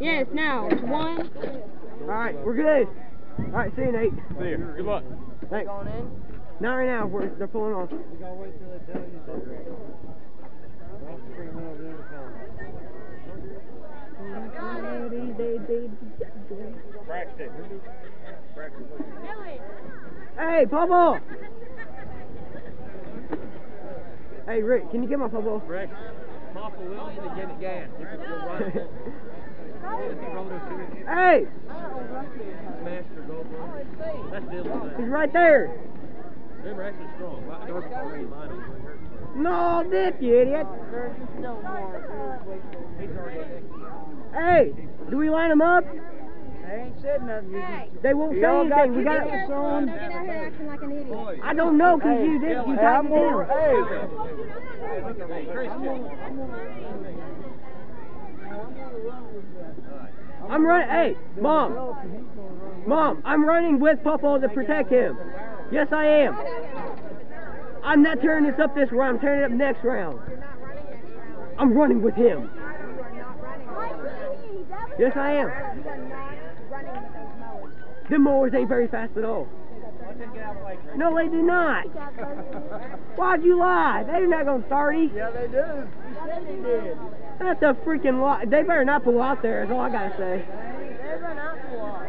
Yes, now. One. All right, we're good. All right, see you, Nate. See you. Good luck. Thanks. Not right now. We're, they're pulling off. Braxton. Braxton. Hey, Papa! Hey, Rick, can you get my Papa? Braxton. Papa William and Janet Gas. This is the right foot. If he rolled us to it, hey, Master Goldberg. That's Dylan. he's right there. Remember, Braxton's strong. Right, Darby's already mine. No, dip, you idiot. Hey, do we line them up? They ain't said nothing. You They won't say Y'all got anything. We got. your son? Don't get out here acting like an idiot. I don't know, cause you did. You Hey, tied I'm it gonna, down. hey, Christian. I'm running. Hey, mom, mom, I'm running with Papa to protect him. Yes, I am. I'm not turning this up this round. I'm turning it up next round. I'm running with him. Yes, I am. Them mowers ain't very fast at all. No, they do not. Why'd you lie? They're not gonna 30. Yeah, they do. You said he did. That's a freaking lie. They better not pull out there. Is all I gotta say. They run out for a while.